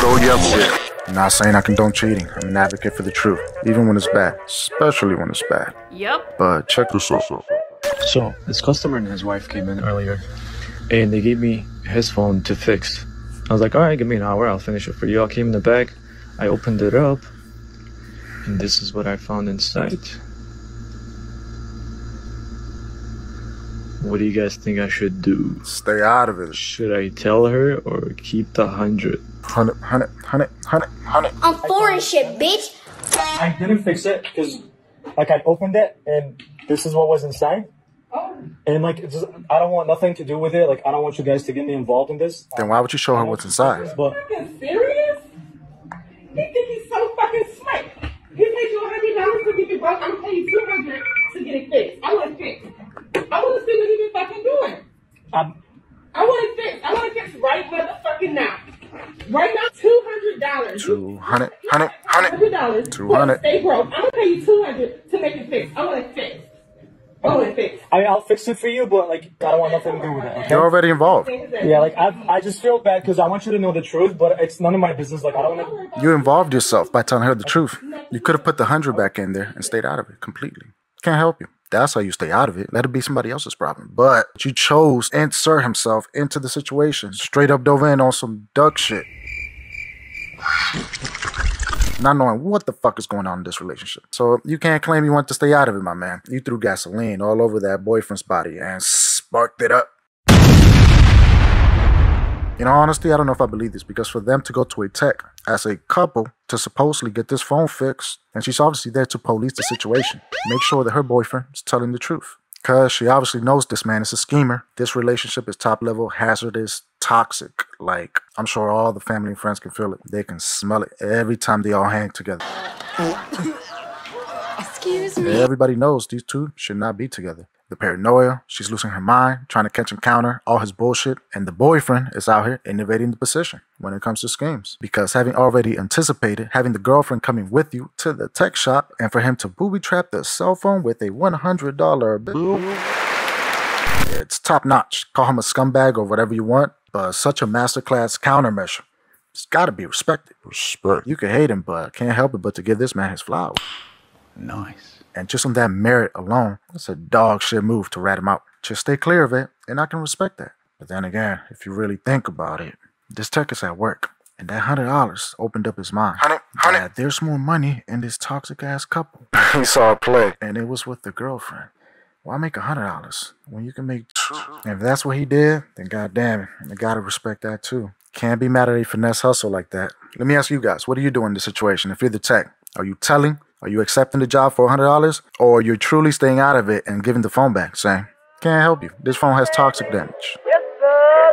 Go yup shit. I'm not saying I condone cheating. I'm an advocate for the truth, even when it's bad, especially when it's bad. Yep. But check this out. So, this customer and his wife came in earlier, and they gave me his phone to fix. I was like, alright, give me an hour, I'll finish it for you. I came in the bag, I opened it up, and this is what I found inside. What do you guys think I should do? Stay out of it. Should I tell her or keep the hundred? Hundred, hundred, hundred, hundred, hundred. I'm foreign shit, bitch. I didn't fix it because, like, I opened it and this is what was inside. Oh. And like, just, I don't want nothing to do with it. Like, I don't want you guys to get me involved in this. Then why would you show her what's inside? But fucking serious? He think he's so fucking smart. He paid you a hundred dollars to get it broke. I'm gonna pay you two hundred to get it fixed. I want it fixed. I want to see what he been fucking doing. I'm, I want it fixed. I want it fixed right motherfucking now. Right now, two hundred dollars. Two hundred, hundred, hundred. Hundred dollars. 200. Stay broke. I'm gonna pay you two hundred to make it fixed. I want it fixed. I want it fixed. I mean, I'll fix it for you, but like, I don't want nothing to do with it. Okay? You're already involved. Yeah, like I, I just feel bad because I want you to know the truth, but it's none of my business. Like I don't want to. You involved yourself by telling her the truth. You could have put the hundred back in there and stayed out of it completely. Can't help you. That's how you stay out of it. Let it be somebody else's problem. But you chose to insert himself into the situation. Straight up dove in on some duck shit. Not knowing what the fuck is going on in this relationship. So you can't claim you want to stay out of it, my man. You threw gasoline all over that boyfriend's body and sparked it up. In all honesty, I don't know if I believe this because for them to go to a tech as a couple to supposedly get this phone fixed, and she's obviously there to police the situation, make sure that her boyfriend is telling the truth. Because she obviously knows this man is a schemer. This relationship is top level, hazardous, toxic. Like, I'm sure all the family and friends can feel it. They can smell it every time they all hang together. Excuse me. Everybody knows these two should not be together. The paranoia, she's losing her mind, trying to catch and counter all his bullshit, and the boyfriend is out here innovating the position when it comes to schemes. Because having already anticipated having the girlfriend coming with you to the tech shop and for him to booby trap the cell phone with a $100 bill, it's top notch. Call him a scumbag or whatever you want, but such a masterclass countermeasure. It's gotta be respected. Respect. You can hate him, but can't help it but to give this man his flowers. Nice. And just on that merit alone, it's a dog shit move to rat him out. Just stay clear of it, and I can respect that. But then again, if you really think about it, this tech is at work, and that hundred dollars opened up his mind. Hundred, hundred. There's more money in this toxic ass couple. he saw a play, and it was with the girlfriend. Why make a hundred dollars when you can make two? And if that's what he did, then goddamn it, I gotta respect that too. Can't be mad at a finesse hustle like that. Let me ask you guys, what do you do in this situation? If you're the tech, are you telling? Are you accepting the job for $100? Or you're truly staying out of it and giving the phone back, saying, can't help you. This phone has toxic damage. Yes, sir,